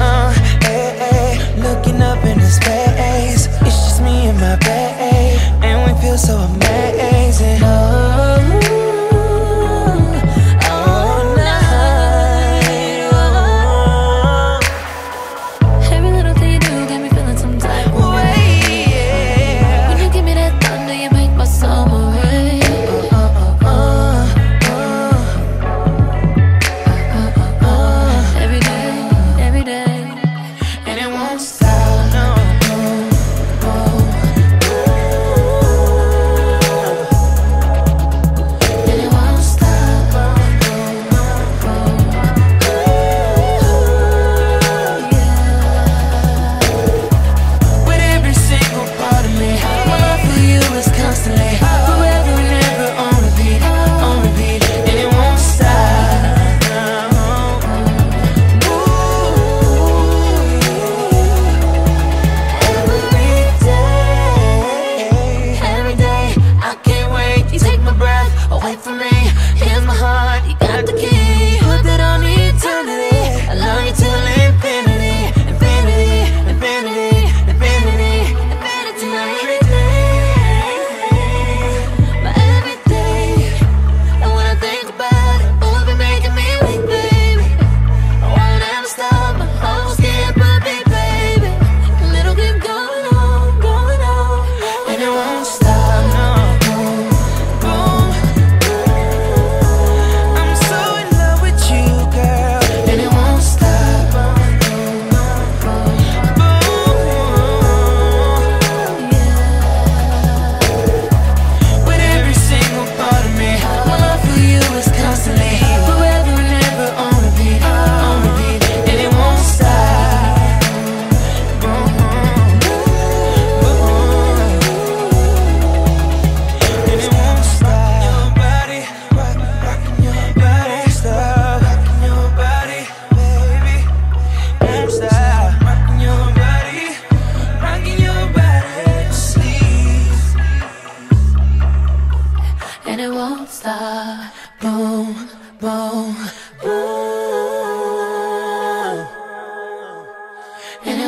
Uh-uh. Looking up in the space. It's just me and my babe. And we feel so amazing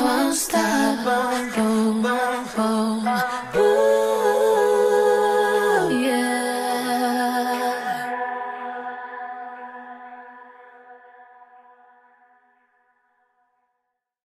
won't stop. Oh.